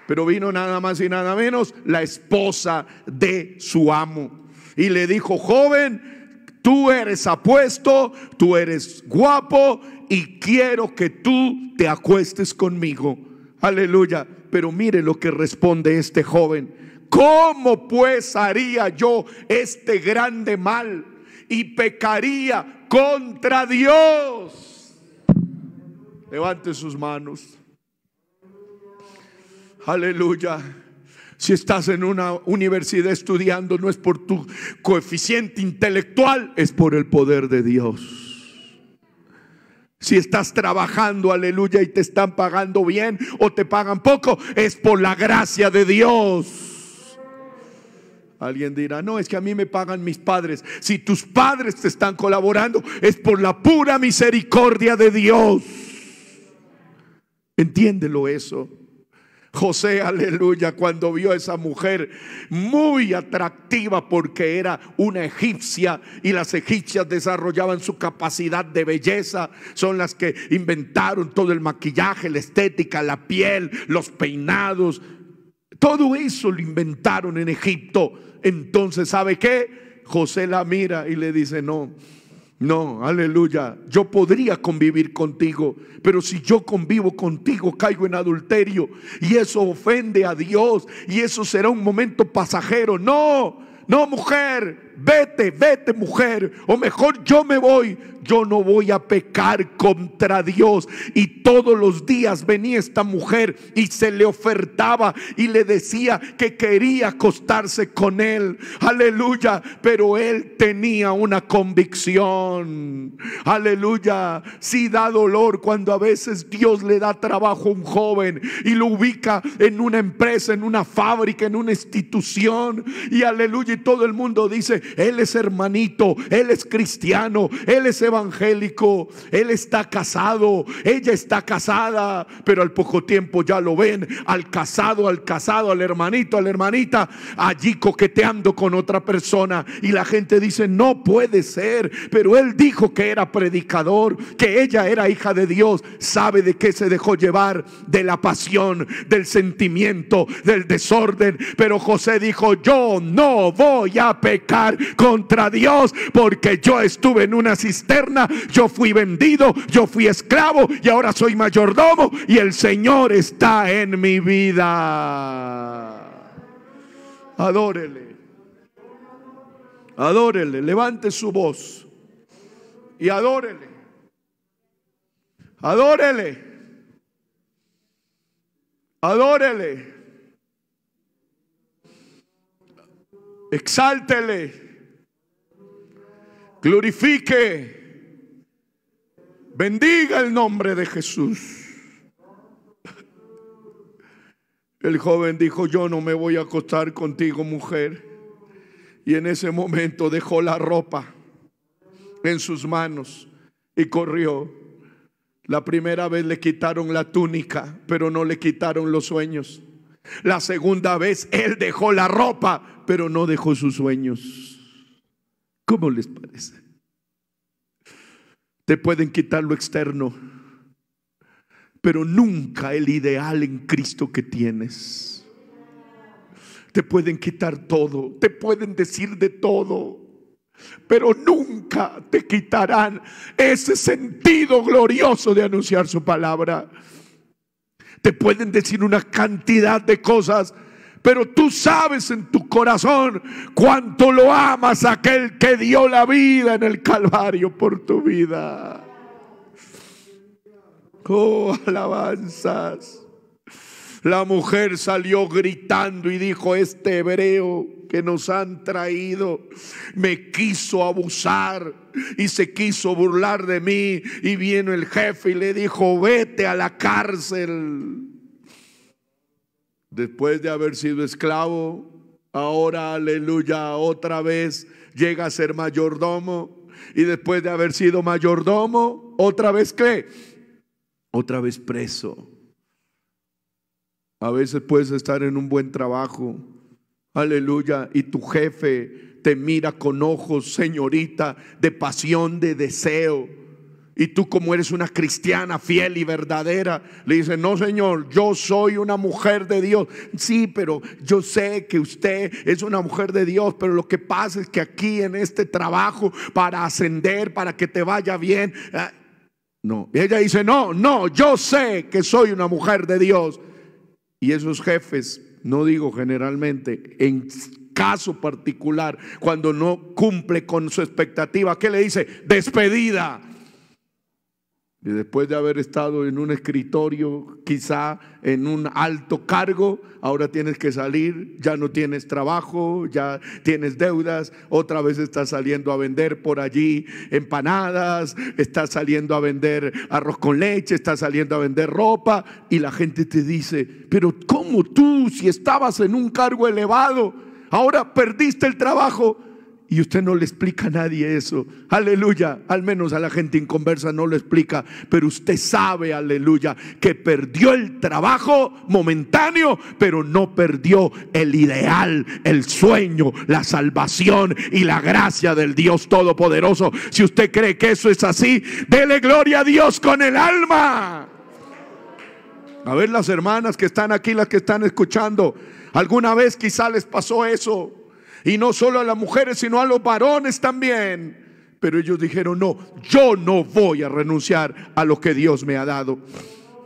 pero vino nada más y nada menos la esposa de su amo. Y le dijo, joven, tú eres apuesto, tú eres guapo y quiero que tú te acuestes conmigo. Aleluya. Pero mire lo que responde este joven. ¿Cómo pues haría yo este grande mal y pecaría contra Dios? Levante sus manos. Aleluya. Si estás en una universidad estudiando, no es por tu coeficiente intelectual, es por el poder de Dios. Si estás trabajando, aleluya, y te están pagando bien o te pagan poco, es por la gracia de Dios. Alguien dirá, no, es que a mí me pagan mis padres. Si tus padres te están colaborando, es por la pura misericordia de Dios. Entiéndelo eso. José, aleluya, cuando vio a esa mujer muy atractiva porque era una egipcia y las egipcias desarrollaban su capacidad de belleza, son las que inventaron todo el maquillaje, la estética, la piel, los peinados, todo eso lo inventaron en Egipto. Entonces, ¿sabe qué? José la mira y le dice, no, no, aleluya. Yo podría convivir contigo, pero si yo convivo contigo, caigo en adulterio y eso ofende a Dios y eso será un momento pasajero. No, no, mujer, vete, vete, mujer. O mejor, yo me voy yo no voy a pecar contra Dios. Y todos los días venía esta mujer y se le ofertaba y le decía que quería acostarse con él. Aleluya. Pero él tenía una convicción. Aleluya. Sí da dolor cuando a veces Dios le da trabajo a un joven y lo ubica en una empresa, en una fábrica, en una institución. Y aleluya. Y todo el mundo dice, él es hermanito, él es cristiano, él es evangélico, él está casado, ella está casada, pero al poco tiempo ya lo ven al casado, al casado, al hermanito, a la hermanita, allí coqueteando con otra persona. Y la gente dice, no puede ser, pero él dijo que era predicador, que ella era hija de Dios. ¿Sabe de qué se dejó llevar? De la pasión, del sentimiento, del desorden. Pero José dijo, yo no voy a pecar contra Dios porque yo estuve en una cisterna yo fui vendido, yo fui esclavo y ahora soy mayordomo y el Señor está en mi vida. Adórele. Adórele, levante su voz y adórele. Adórele. Adórele. Exáltele. Glorifique. Bendiga el nombre de Jesús. El joven dijo, yo no me voy a acostar contigo, mujer. Y en ese momento dejó la ropa en sus manos y corrió. La primera vez le quitaron la túnica, pero no le quitaron los sueños. La segunda vez él dejó la ropa, pero no dejó sus sueños. ¿Cómo les parece? Te pueden quitar lo externo, pero nunca el ideal en Cristo que tienes. Te pueden quitar todo, te pueden decir de todo, pero nunca te quitarán ese sentido glorioso de anunciar su palabra. Te pueden decir una cantidad de cosas, pero tú sabes en tu corazón cuánto lo amas aquel que dio la vida en el Calvario por tu vida. Oh, alabanzas. La mujer salió gritando y dijo, este hebreo que nos han traído me quiso abusar y se quiso burlar de mí. Y vino el jefe y le dijo, vete a la cárcel. Después de haber sido esclavo, ahora, aleluya, otra vez llega a ser mayordomo. Y después de haber sido mayordomo, otra vez qué? Otra vez preso. A veces puedes estar en un buen trabajo, aleluya, y tu jefe te mira con ojos, señorita, de pasión, de deseo. Y tú como eres una cristiana fiel y verdadera, le dices, no Señor, yo soy una mujer de Dios. Sí, pero yo sé que usted es una mujer de Dios, pero lo que pasa es que aquí en este trabajo, para ascender, para que te vaya bien, ah, no. Y ella dice, no, no, yo sé que soy una mujer de Dios. Y esos jefes, no digo generalmente, en caso particular, cuando no cumple con su expectativa, ¿qué le dice? Despedida. Y después de haber estado en un escritorio, quizá en un alto cargo, ahora tienes que salir, ya no tienes trabajo, ya tienes deudas, otra vez estás saliendo a vender por allí empanadas, estás saliendo a vender arroz con leche, estás saliendo a vender ropa y la gente te dice, pero ¿cómo tú si estabas en un cargo elevado, ahora perdiste el trabajo? Y usted no le explica a nadie eso. Aleluya. Al menos a la gente inconversa no lo explica. Pero usted sabe, aleluya, que perdió el trabajo momentáneo, pero no perdió el ideal, el sueño, la salvación y la gracia del Dios Todopoderoso. Si usted cree que eso es así, dele gloria a Dios con el alma. A ver las hermanas que están aquí, las que están escuchando. Alguna vez quizá les pasó eso. Y no solo a las mujeres, sino a los varones también. Pero ellos dijeron, no, yo no voy a renunciar a lo que Dios me ha dado.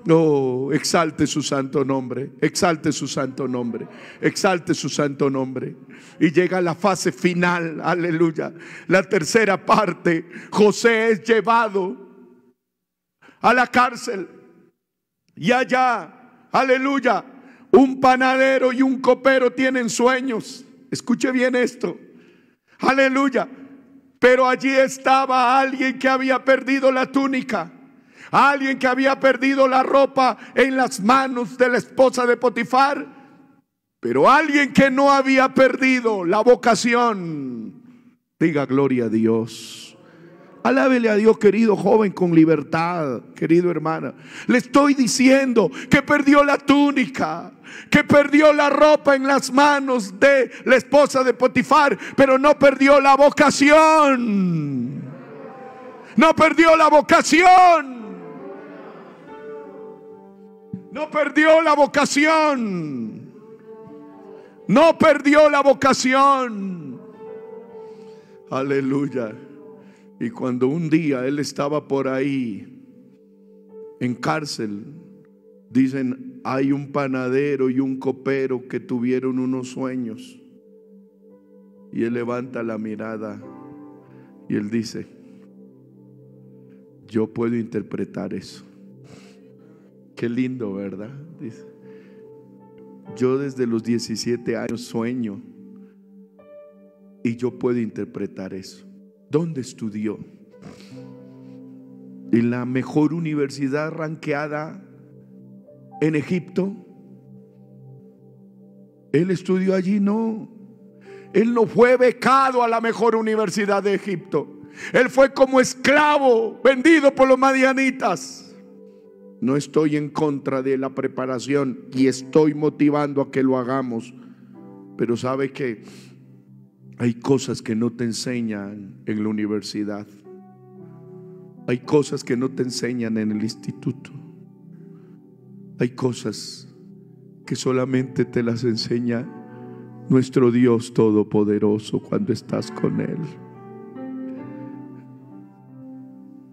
No, exalte su santo nombre, exalte su santo nombre, exalte su santo nombre. Y llega la fase final, aleluya. La tercera parte, José es llevado a la cárcel. Y allá, aleluya, un panadero y un copero tienen sueños. Escuche bien esto. Aleluya. Pero allí estaba alguien que había perdido la túnica. Alguien que había perdido la ropa en las manos de la esposa de Potifar. Pero alguien que no había perdido la vocación. Diga gloria a Dios. Alábele a Dios, querido joven, con libertad, querido hermana. Le estoy diciendo que perdió la túnica, que perdió la ropa en las manos de la esposa de Potifar, pero no perdió la vocación. No perdió la vocación. No perdió la vocación. No perdió la vocación. Aleluya. Y cuando un día él estaba por ahí en cárcel, dicen, hay un panadero y un copero que tuvieron unos sueños. Y él levanta la mirada y él dice, yo puedo interpretar eso. Qué lindo, ¿verdad? Dice, yo desde los 17 años sueño Y yo puedo interpretar eso. ¿Dónde estudió? ¿En la mejor universidad ranqueada en Egipto? Él estudió allí, no. Él no fue becado a la mejor universidad de Egipto. Él fue como esclavo, vendido por los madianitas. No estoy en contra de la preparación y estoy motivando a que lo hagamos. Pero sabe que hay cosas que no te enseñan en la universidad. Hay cosas que no te enseñan en el instituto. Hay cosas que solamente te las enseña nuestro Dios Todopoderoso cuando estás con Él.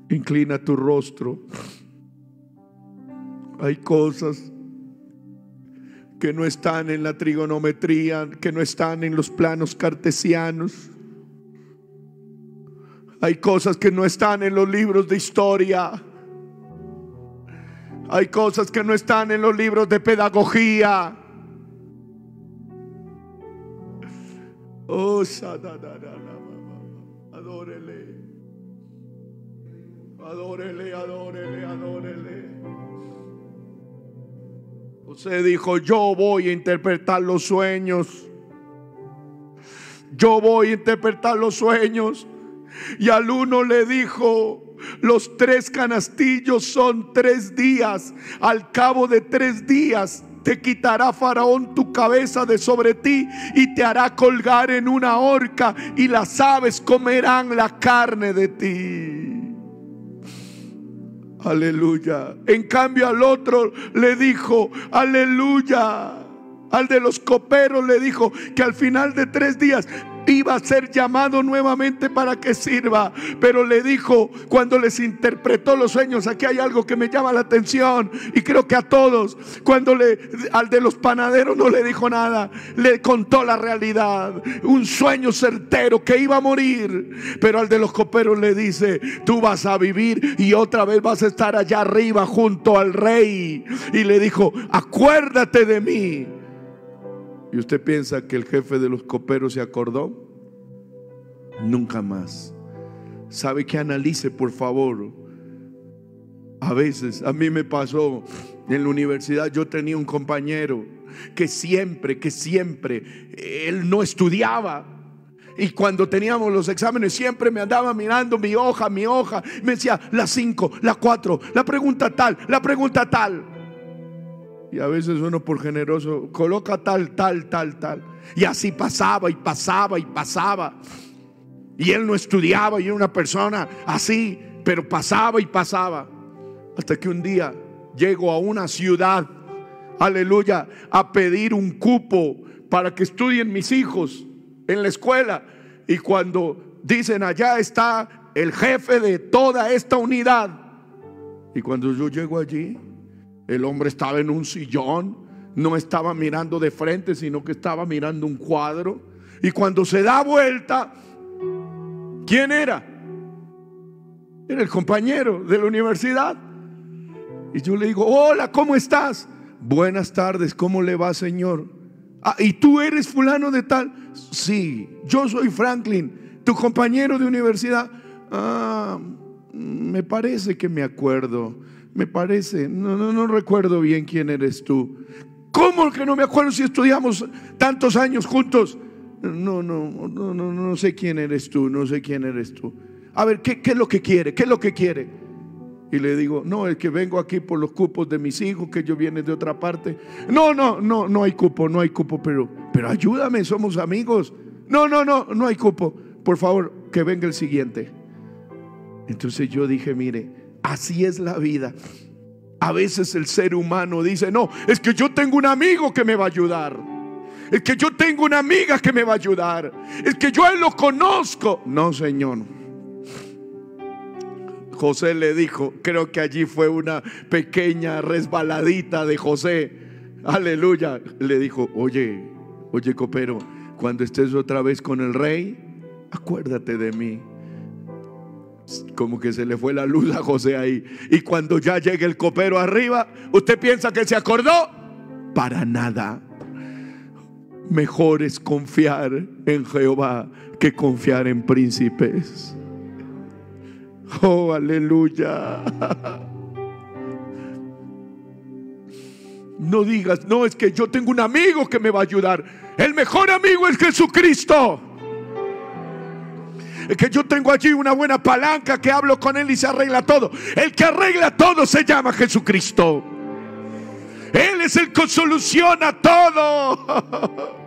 Inclina tu rostro. Hay cosas que no están en la trigonometría, que no están en los planos cartesianos. Hay cosas que no están en los libros de historia. Hay cosas que no están en los libros de pedagogía. Oh, adórele. Adórele, adórele, adórele. José dijo, yo voy a interpretar los sueños. Yo voy a interpretar los sueños. Y al uno le dijo, los tres canastillos son tres días. Al cabo de tres días te quitará Faraón tu cabeza de sobre ti y te hará colgar en una horca y las aves comerán la carne de ti. Aleluya. En cambio al otro le dijo, aleluya. Al de los coperos le dijo que al final de tres días iba a ser llamado nuevamente para que sirva. Pero le dijo cuando les interpretó los sueños, aquí hay algo que me llama la atención y creo que a todos, cuando le al de los panaderos no le dijo nada, le contó la realidad, un sueño certero que iba a morir, pero al de los coperos le dice, tú vas a vivir y otra vez vas a estar allá arriba junto al rey. Y le dijo, acuérdate de mí ¿Y usted piensa que el jefe de los coperos se acordó? Nunca más. ¿Sabe que analice, por favor? A veces, a mí me pasó en la universidad, yo tenía un compañero que siempre, que siempre, él no estudiaba. Y cuando teníamos los exámenes, siempre me andaba mirando mi hoja, mi hoja. Me decía, la 5, la 4, la pregunta tal, la pregunta tal. Y a veces uno por generoso coloca tal, tal, tal, tal. Y así pasaba y pasaba y pasaba. Y él no estudiaba y era una persona así, pero pasaba y pasaba. Hasta que un día llego a una ciudad, aleluya, a pedir un cupo para que estudien mis hijos en la escuela. Y cuando dicen allá está el jefe de toda esta unidad. Y cuando yo llego allí, el hombre estaba en un sillón, no estaba mirando de frente, sino que estaba mirando un cuadro. Y cuando se da vuelta, ¿quién era? Era el compañero de la universidad. Y yo le digo, hola, ¿cómo estás? Buenas tardes, ¿cómo le va, Señor? Ah, ¿y tú eres fulano de tal? Sí, yo soy Franklin, tu compañero de universidad. Ah, me parece que me acuerdo me parece, no, no, no recuerdo bien quién eres tú. ¿Cómo que no me acuerdo si estudiamos tantos años juntos? No, no, no, no, no sé quién eres tú, no sé quién eres tú. A ver, ¿qué, ¿qué, es lo que quiere? ¿Qué es lo que quiere? Y le digo, no, es que vengo aquí por los cupos de mis hijos, que yo viene de otra parte. No, no, no, no hay cupo, no hay cupo, pero, pero ayúdame, somos amigos. No, no, no, no hay cupo. Por favor, que venga el siguiente. Entonces yo dije, mire, Así es la vida. A veces el ser humano dice, no, es que yo tengo un amigo que me va a ayudar. Es que yo tengo una amiga que me va a ayudar. Es que yo lo conozco. No, Señor. José le dijo, creo que allí fue una pequeña resbaladita de José. Aleluya. Le dijo, oye, oye, copero, cuando estés otra vez con el rey, acuérdate de mí como que se le fue la luz a José ahí. Y cuando ya llegue el copero arriba, ¿usted piensa que se acordó? Para nada. mejor es confiar en Jehová que confiar en príncipes. Oh, aleluya. No digas, no, es que yo tengo un amigo que me va a ayudar. El mejor amigo es Jesucristo. Que yo tengo allí una buena palanca que hablo con él y se arregla todo. El que arregla todo se llama Jesucristo. Él es el que soluciona todo.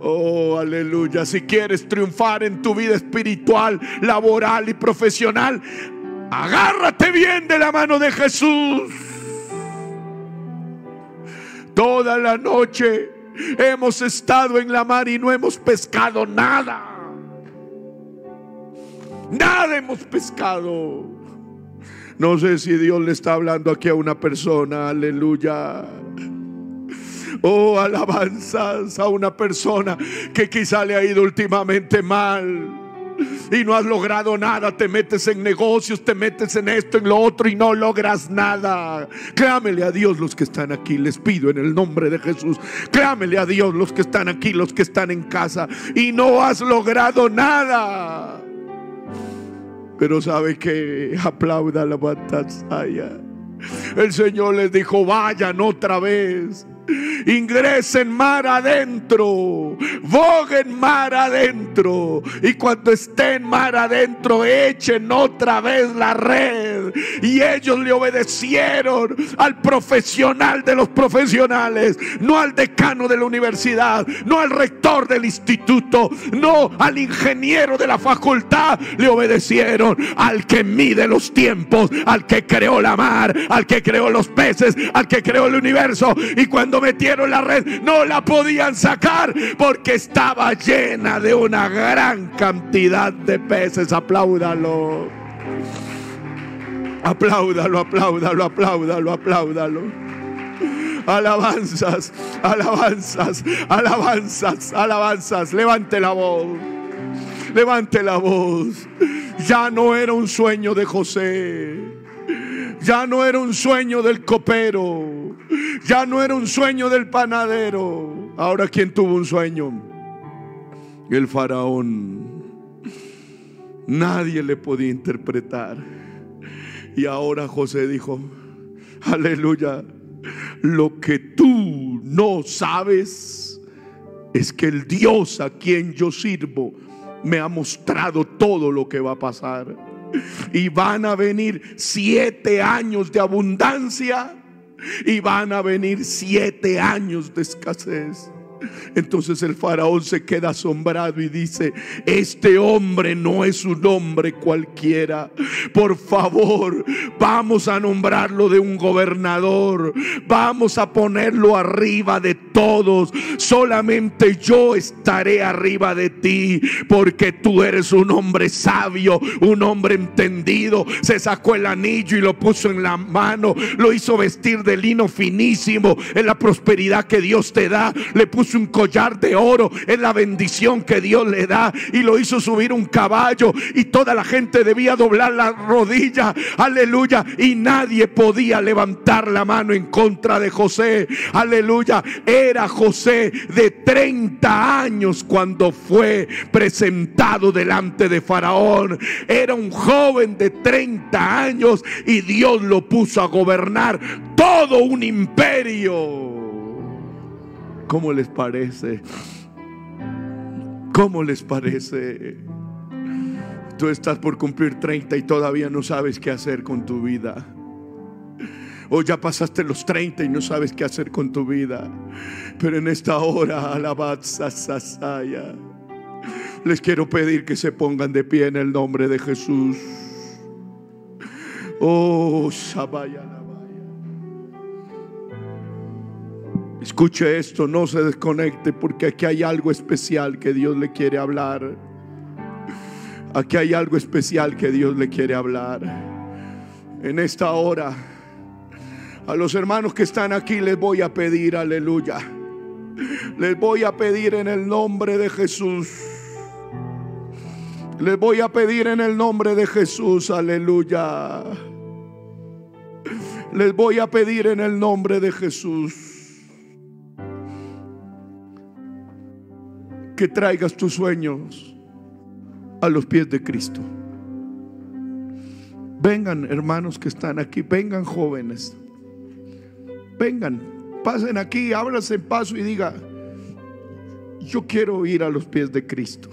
Oh, aleluya. Si quieres triunfar en tu vida espiritual, laboral y profesional, agárrate bien de la mano de Jesús. Toda la noche hemos estado en la mar y no hemos pescado nada. Nada hemos pescado. No sé si Dios le está hablando aquí a una persona. Aleluya. Oh, alabanzas a una persona que quizá le ha ido últimamente mal y no has logrado nada, te metes en negocios, te metes en esto, en lo otro y no logras nada. Clámele a Dios los que están aquí, les pido en el nombre de Jesús. Clámele a Dios los que están aquí, los que están en casa y no has logrado nada. Pero sabe que aplauda la batalla. El Señor les dijo, vayan otra vez ingresen mar adentro, boguen mar adentro. Y cuando estén mar adentro, echen otra vez la red. Y ellos le obedecieron al profesional de los profesionales, no al decano de la universidad, no al rector del instituto, no al ingeniero de la facultad. Le obedecieron al que mide los tiempos, al que creó la mar, al que creó los peces, al que creó el universo. Y cuando metieron la red no la podían sacar porque estaba llena de una gran cantidad de peces. Apláudalo. Apláudalo, apláudalo, apláudalo, apláudalo. Alabanzas, alabanzas, alabanzas, alabanzas. Levante la voz. Levante la voz. Ya no era un sueño de José. Ya no era un sueño del copero. Ya no era un sueño del panadero. Ahora, ¿quién tuvo un sueño? El faraón. Nadie le podía interpretar. Y ahora José dijo, aleluya, lo que tú no sabes es que el Dios a quien yo sirvo me ha mostrado todo lo que va a pasar. Y van a venir siete años de abundancia y van a venir siete años de escasez. Entonces el faraón se queda asombrado y dice, este hombre no es un hombre cualquiera. Por favor, vamos a nombrarlo de un gobernador. Vamos a ponerlo arriba de todos. Solamente yo estaré arriba de ti porque tú eres un hombre sabio, un hombre entendido. Se sacó el anillo y lo puso en la mano. Lo hizo vestir de lino finísimo. En la prosperidad que Dios te da, le puso un collar de oro. Es la bendición que Dios le da. Y lo hizo subir un caballo. Y toda la gente debía doblar la rodilla. Aleluya. Y nadie podía levantar la mano en contra de José. Aleluya. Era José de 30 años cuando fue presentado delante de Faraón. Era un joven de 30 años y Dios lo puso a gobernar todo un imperio. ¿Cómo les parece? ¿Cómo les parece? Tú estás por cumplir 30 y todavía no sabes qué hacer con tu vida. O ya pasaste los 30 y no sabes qué hacer con tu vida. Pero en esta hora, alabanza, sasaya. Les quiero pedir que se pongan de pie en el nombre de Jesús. Oh, Shabaya. Escuche esto, no se desconecte porque aquí hay algo especial que Dios le quiere hablar. Aquí hay algo especial que Dios le quiere hablar. En esta hora, a los hermanos que están aquí les voy a pedir, aleluya. Les voy a pedir en el nombre de Jesús. Les voy a pedir en el nombre de Jesús, aleluya. Les voy a pedir en el nombre de Jesús que traigas tus sueños a los pies de Cristo. Vengan hermanos que están aquí, vengan jóvenes, vengan, pasen aquí, ábrase en paso y diga, yo quiero ir a los pies de Cristo.